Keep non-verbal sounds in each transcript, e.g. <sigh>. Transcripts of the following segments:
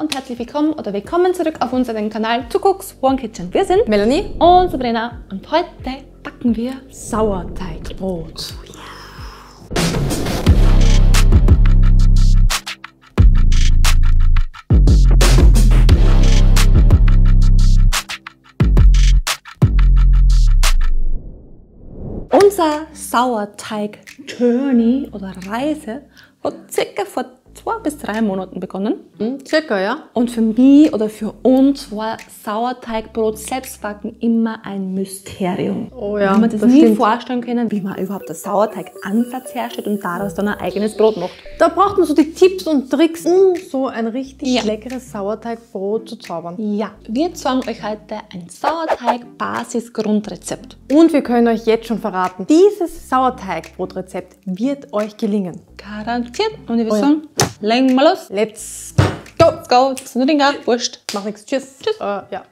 und herzlich willkommen oder willkommen zurück auf unseren Kanal Cooks One Kitchen. Wir sind Melanie und Sabrina und heute backen wir Sauerteigbrot. Unser Sauerteig-Journey oder Reise hat circa vor zwei bis drei Monaten begonnen. hm, circa, ja. Und für mich oder für uns war Sauerteigbrot selbstbacken immer ein Mysterium. Oh ja, Wenn man das, das nie stimmt. vorstellen können, wie man überhaupt das Sauerteigansatz herstellt und daraus dann ein eigenes Brot macht. Da braucht man so die Tipps und Tricks, um so ein richtig Ja. leckeres Sauerteigbrot zu zaubern. Ja, wir zeigen euch heute ein Sauerteig-Basis-Grundrezept. Und wir können euch jetzt schon verraten, dieses Sauerteigbrotrezept wird euch gelingen. Garantiert. Und ich würde Oh ja. sagen, legen wir los. Let's Go, go. Das ist nur den Wurscht. Mach nichts. Tschüss. Tschüss. Äh, ja.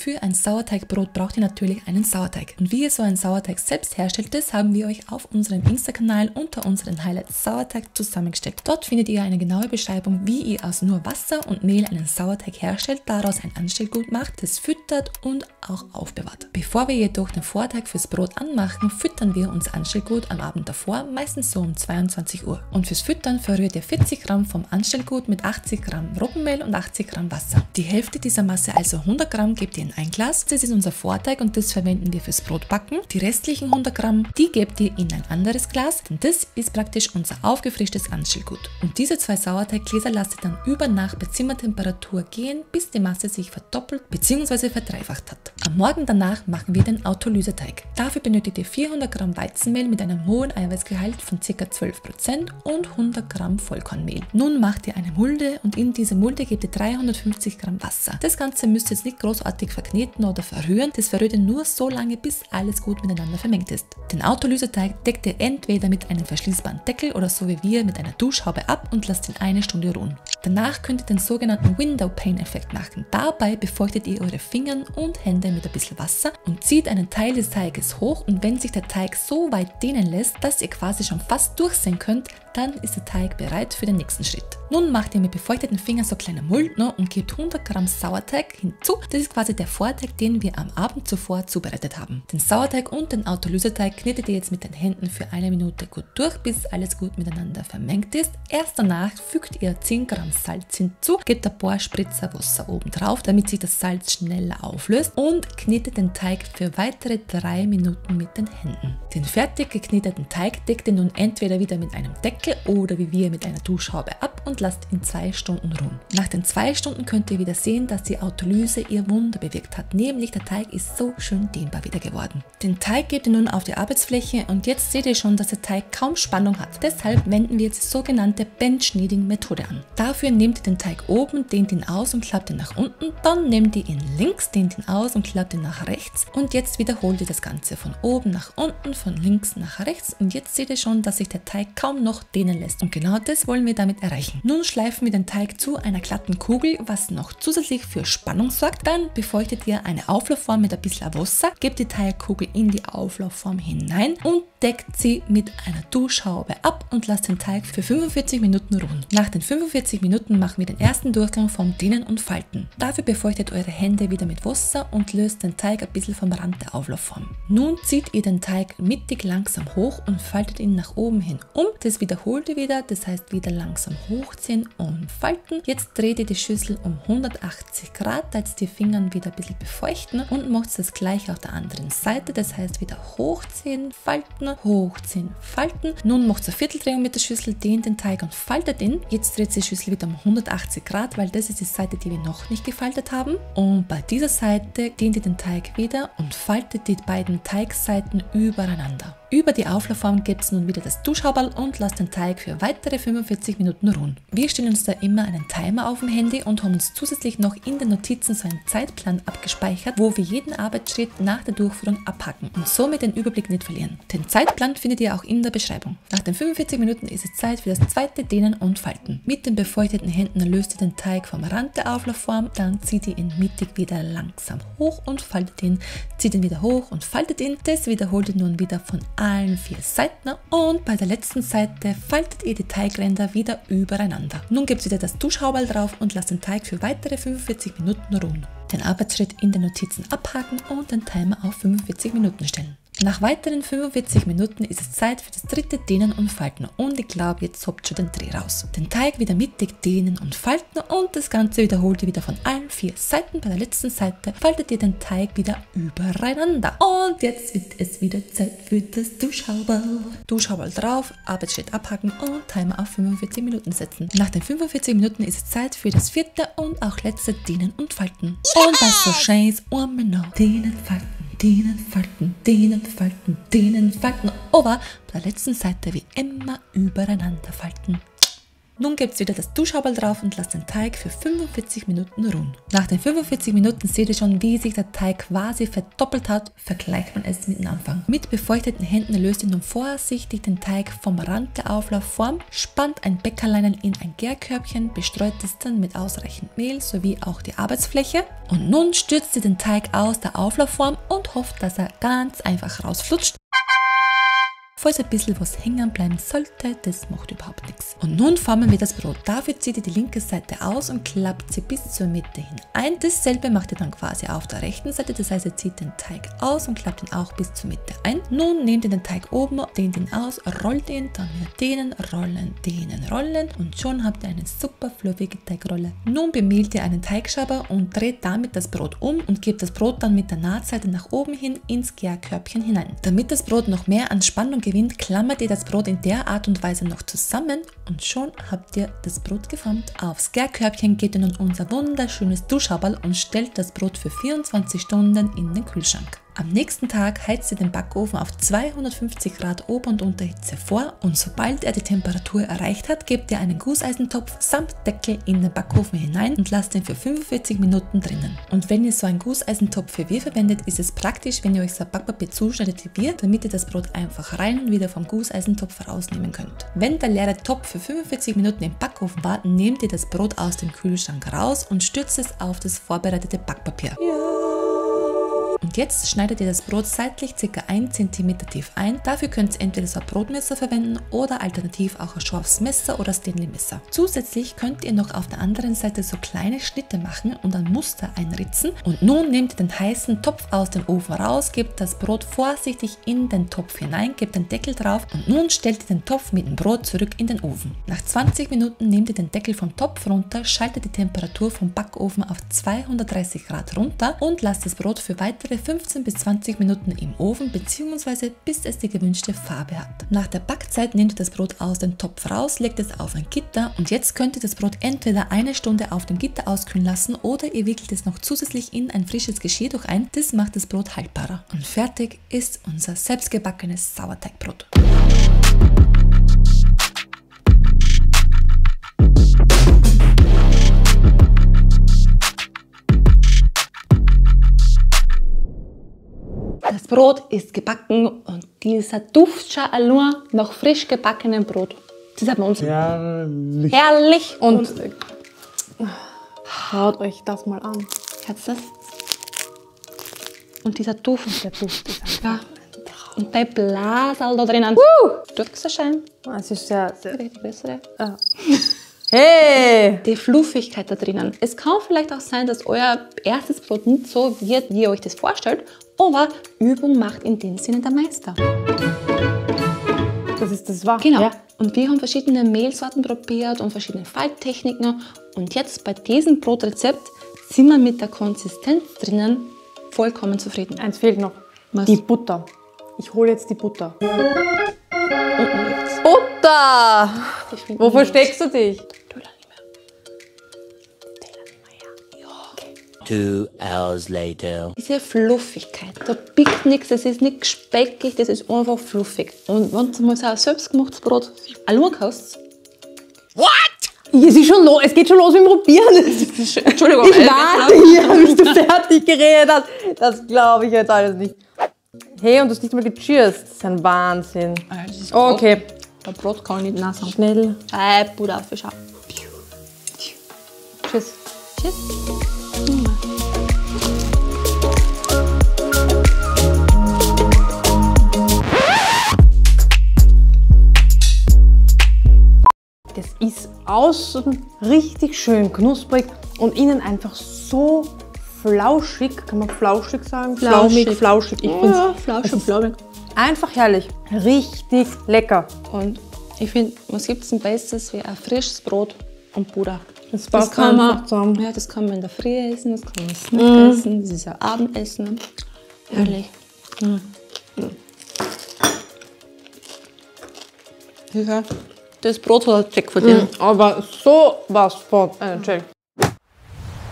Für ein Sauerteigbrot braucht ihr natürlich einen Sauerteig. Und wie ihr so einen Sauerteig selbst herstellt, das haben wir euch auf unserem Insta-Kanal unter unseren Highlights Sauerteig zusammengestellt. Dort findet ihr eine genaue Beschreibung, wie ihr aus nur Wasser und Mehl einen Sauerteig herstellt, daraus ein Anstellgut macht, das füttert und auch aufbewahrt. Bevor wir jedoch den Vorteig fürs Brot anmachen, füttern wir uns Anstellgut am Abend davor, meistens so um 22 Uhr. Und fürs Füttern verrührt ihr 40 Gramm vom Anstellgut mit 80 Gramm Roggenmehl und 80 Gramm Wasser. Die Hälfte dieser Masse, also 100 Gramm, gebt ihr in ein Glas. Das ist unser Vorteig und das verwenden wir fürs Brotbacken. Die restlichen 100 Gramm, die gebt ihr in ein anderes Glas, denn das ist praktisch unser aufgefrischtes Anstellgut. Und diese zwei Sauerteiggläser lasst ihr dann über Nacht bei Zimmertemperatur gehen, bis die Masse sich verdoppelt bzw. verdreifacht hat. Am Morgen danach machen wir den Autolyseteig. Dafür benötigt ihr 400 Gramm Weizenmehl mit einem hohen Eiweißgehalt von ca. 12% und 100 Gramm Vollkornmehl. Nun macht ihr eine Mulde und in diese Mulde gebt ihr 350 Gramm Wasser. Das Ganze müsst ihr jetzt nicht großartig verkneten oder verrühren, das ihr nur so lange, bis alles gut miteinander vermengt ist. Den Autolyseteig deckt ihr entweder mit einem verschließbaren Deckel oder so wie wir mit einer Duschhaube ab und lasst ihn eine Stunde ruhen. Danach könnt ihr den sogenannten Window Pane Effekt machen. Dabei befeuchtet ihr eure Finger und Hände mit ein bisschen Wasser und zieht einen Teil des Teiges hoch und wenn sich der Teig so weit dehnen lässt, dass ihr quasi schon fast durchsehen könnt, dann ist der Teig bereit für den nächsten Schritt. Nun macht ihr mit befeuchteten Fingern so kleine Mulden und gebt 100 Gramm Sauerteig hinzu. Das ist quasi der Vorteig, den wir am Abend zuvor zubereitet haben. Den Sauerteig und den Autolyseteig knetet ihr jetzt mit den Händen für eine Minute gut durch, bis alles gut miteinander vermengt ist. Erst danach fügt ihr 10 Gramm Salz hinzu, gebt ein paar Spritzer Wasser oben drauf, damit sich das Salz schneller auflöst und knetet den Teig für weitere 3 Minuten mit den Händen. Den fertig gekneteten Teig deckt ihr nun entweder wieder mit einem Deckel oder wie wir mit einer Duschhaube ab und lasst ihn 2 Stunden ruhen. Nach den 2 Stunden könnt ihr wieder sehen, dass die Autolyse ihr Wunder bewirkt hat, nämlich der Teig ist so schön dehnbar wieder geworden. Den Teig gebt ihr nun auf die Arbeitsfläche und jetzt seht ihr schon, dass der Teig kaum Spannung hat. Deshalb wenden wir jetzt die sogenannte Bench Kneading Methode an. Dafür nehmt ihr den Teig oben, dehnt ihn aus und klappt ihn nach unten, dann nehmt ihr ihn links, dehnt ihn aus und klappt ihn nach rechts und jetzt wiederholt ihr das Ganze von oben nach unten, von links nach rechts und jetzt seht ihr schon, dass sich der Teig kaum noch dehnen lässt und genau das wollen wir damit erreichen. Nun schleifen wir den Teig zu einer glatten Kugel, was noch zusätzlich für Spannung sorgt. Dann befeuchtet ihr eine Auflaufform mit ein bisschen Wasser, gebt die Teigkugel in die Auflaufform hinein und deckt sie mit einer Duschhaube ab und lasst den Teig für 45 Minuten ruhen. Nach den 45 Minuten machen wir den ersten Durchgang vom Dehnen und Falten. Dafür befeuchtet eure Hände wieder mit Wasser und löst den Teig ein bisschen vom Rand der Auflaufform. Nun zieht ihr den Teig mittig langsam hoch und faltet ihn nach oben hin um. Das wiederholt ihr wieder, das heißt wieder langsam hochziehen und falten. Jetzt dreht ihr die Schüssel um 180 Grad, jetzt die Finger wieder ein bisschen befeuchten und macht das gleiche auf der anderen Seite, das heißt wieder hochziehen, falten, hochziehen, falten. Nun macht eine Vierteldrehung mit der Schüssel, dehnt den Teig und faltet ihn. Jetzt dreht die Schüssel wieder um 180 Grad, weil das ist die Seite, die wir noch nicht gefaltet haben. Und bei dieser Seite dehnt ihr den Teig wieder und faltet die beiden Teigseiten übereinander. Über die Auflaufform gebt es nun wieder das Duschhauberl und lasst den Teig für weitere 45 Minuten ruhen. Wir stellen uns da immer einen Timer auf dem Handy und haben uns zusätzlich noch in den Notizen so einen Zeitplan abgespeichert, wo wir jeden Arbeitsschritt nach der Durchführung abhaken und somit den Überblick nicht verlieren. Den Zeitplan findet ihr auch in der Beschreibung. Nach den 45 Minuten ist es Zeit für das zweite Dehnen und Falten. Mit den befeuchteten Händen löst ihr den Teig vom Rand der Auflaufform, dann zieht ihr ihn mittig wieder langsam hoch und faltet ihn, zieht ihn wieder hoch und faltet ihn. Das wiederholt ihr nun wieder von allen vier Seiten und bei der letzten Seite faltet ihr die Teigränder wieder übereinander. Nun gebt wieder das Duschhaubel drauf und lasst den Teig für weitere 45 Minuten ruhen. Den Arbeitsschritt in den Notizen abhaken und den Timer auf 45 Minuten stellen. Nach weiteren 45 Minuten ist es Zeit für das dritte Dehnen und Falten und ich glaube, jetzt habt schon den Dreh raus. Den Teig wieder mittig dehnen und falten und das Ganze wiederholt ihr wieder von allen vier Seiten. Bei der letzten Seite faltet ihr den Teig wieder übereinander. Und jetzt wird es wieder Zeit für das Duschhaubel. Duschhaubel drauf, Arbeitsschritt abhaken und Timer auf 45 Minuten setzen. Nach den 45 Minuten ist es Zeit für das vierte und auch letzte Dehnen und Falten. Und was so schön ist, einmal noch dehnen, falten denen falten, denen falten, denen falten, aber bei der letzten Seite wie immer übereinander falten. Nun gebt wieder das Duschhaubel drauf und lasst den Teig für 45 Minuten ruhen. Nach den 45 Minuten seht ihr schon, wie sich der Teig quasi verdoppelt hat, vergleicht man es mit dem Anfang. Mit befeuchteten Händen löst ihr nun vorsichtig den Teig vom Rand der Auflaufform, spannt ein Bäckerleinen in ein Gärkörbchen, bestreut es dann mit ausreichend Mehl sowie auch die Arbeitsfläche und nun stürzt ihr den Teig aus der Auflaufform und hofft, dass er ganz einfach rausflutscht Falls ein bisschen was hängen bleiben sollte, das macht überhaupt nichts. Und nun formen wir das Brot. Dafür zieht ihr die linke Seite aus und klappt sie bis zur Mitte hin ein. Dasselbe macht ihr dann quasi auf der rechten Seite, das heißt ihr zieht den Teig aus und klappt ihn auch bis zur Mitte ein. Nun nehmt ihr den Teig oben, dehnt ihn aus, rollt ihn, dann wieder dehnen, rollen, dehnen, rollen und schon habt ihr eine super fluffige Teigrolle. Nun bemehlt ihr einen Teigschaber und dreht damit das Brot um und gebt das Brot dann mit der Nahtseite nach oben hin ins Gärkörbchen hinein. Damit das Brot noch mehr an Spannung gewinnt, klammert ihr das Brot in der Art und Weise noch zusammen und schon habt ihr das Brot geformt. Aufs Gärkörbchen geht ihr nun unser wunderschönes Duschhaberl und stellt das Brot für 24 Stunden in den Kühlschrank. Am nächsten Tag heizt ihr den Backofen auf 250 Grad Ober- und Unterhitze vor und sobald er die Temperatur erreicht hat, gebt ihr einen Gusseisentopf samt Deckel in den Backofen hinein und lasst ihn für 45 Minuten drinnen. Und wenn ihr so einen Gusseisentopf für Bier verwendet, ist es praktisch, wenn ihr euch so ein Backpapier zuschneidet wie Bier, damit ihr das Brot einfach rein und wieder vom Gusseisentopf rausnehmen könnt. Wenn der leere Topf für 45 Minuten im Backofen war, nehmt ihr das Brot aus dem Kühlschrank raus und stürzt es auf das vorbereitete Backpapier. Ja. Und jetzt schneidet ihr das Brot seitlich ca. 1 cm tief ein. Dafür könnt ihr entweder ein Brotmesser verwenden oder alternativ auch ein scharfes Messer oder Stanley-Messer. Zusätzlich könnt ihr noch auf der anderen Seite so kleine Schnitte machen und ein Muster einritzen. Und nun nehmt ihr den heißen Topf aus dem Ofen raus, gebt das Brot vorsichtig in den Topf hinein, gebt den Deckel drauf und nun stellt ihr den Topf mit dem Brot zurück in den Ofen. Nach 20 Minuten nehmt ihr den Deckel vom Topf runter, schaltet die Temperatur vom Backofen auf 230 Grad runter und lasst das Brot für weitere 15 bis 20 Minuten im Ofen bzw. bis es die gewünschte Farbe hat. Nach der Backzeit nehmt ihr das Brot aus dem Topf raus, legt es auf ein Gitter und jetzt könnt ihr das Brot entweder eine Stunde auf dem Gitter auskühlen lassen oder ihr wickelt es noch zusätzlich in ein frisches Geschirrtuch ein. Das macht das Brot haltbarer. Und fertig ist unser selbstgebackenes Sauerteigbrot. Brot ist gebacken und dieser Duft schon allein nach frisch gebackenem Brot. Das hat man uns. Herrlich. Herrlich. Und, und schaut euch das mal an. Herz das? Und dieser Duft. Der Duft ist einfach Ja. Und der Blasal da drinnen. Uh! Dürft ihr scheinen? Ah, Es ist sehr, sehr Die bessere. ah. <laughs> Hey! Die Fluffigkeit da drinnen. Es kann vielleicht auch sein, dass euer erstes Brot nicht so wird, wie ihr euch das vorstellt, aber Übung macht in dem Sinne der Meister. Das ist das wahr. Genau. Ja. Und wir haben verschiedene Mehlsorten probiert und verschiedene Falttechniken. Und jetzt bei diesem Brotrezept sind wir mit der Konsistenz drinnen vollkommen zufrieden. Eins fehlt noch. Was? Die Butter. Ich hole jetzt die Butter. Unten liegt's. Butter! Wo versteckst du dich? Two hours later. Diese Fluffigkeit, da biegt nichts, es ist nicht speckig, das ist einfach fluffig. Und wenn du mal so ein selbstgemachtes Brot allein hast, Es, ist schon los. es geht schon los mit dem Probieren. <laughs> Entschuldigung, Ich warte hier, bis du fertig geredet hast. Das glaube ich jetzt alles nicht. Hey, und du hast nicht mal gecheerst. Das ist ein Wahnsinn. Okay, Bei Brot kann ich nicht nein sagen. schnell. Äh, Butter auf, schau. Tschüss. Das ist außen richtig schön knusprig und innen einfach so flauschig, kann man flauschig sagen? Flauschig, flauschig. Ich mm. ja, ja flauschig, flauschig. Einfach herrlich. Richtig lecker. Und ich finde, was gibt es denn Besseres wie ein frisches Brot und Butter? Das passt kann man, zusammen. Ja, das kann man in der Früh essen, das kann man Snack essen, das ist ein Abendessen. Herrlich. Mhm. Ja. Das Brot hat einen Check verdient. Aber so was von einem Check.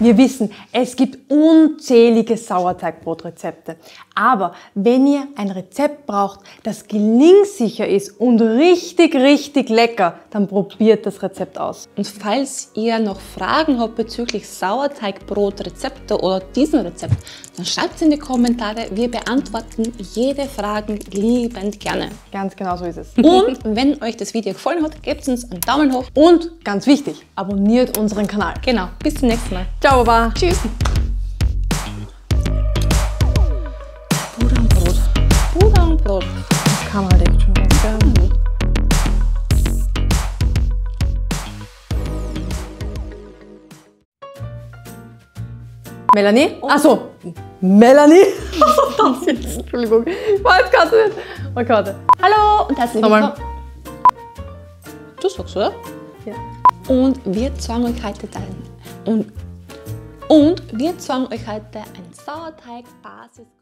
Wir wissen, es gibt unzählige Sauerteigbrot-Rezepte. Aber wenn ihr ein Rezept braucht, das gelingsicher ist und richtig, richtig lecker, dann probiert das Rezept aus. Und falls ihr noch Fragen habt bezüglich Sauerteigbrot-Rezepte oder diesem Rezept, dann schreibt es in die Kommentare. Wir beantworten jede Frage liebend gerne. Ganz genau so ist es. <laughs> Und wenn euch das Video gefallen hat, gebt uns einen Daumen hoch. Und ganz wichtig, abonniert unseren Kanal. Genau, bis zum nächsten Mal. Ciao, Baba. Tschüss. Butter und Brot. Butter und Brot. Kann man echt schon <laughs> was, gell? Melanie? Achso, Melanie? das jetzt, Entschuldigung. Ich jetzt gerade nicht. Okay, warte. Hallo und herzlich willkommen. Du sagst, oder? Ja. Und wir zeigen euch heute ein. Und, und wir zeigen euch heute ein Sauerteig-Basis.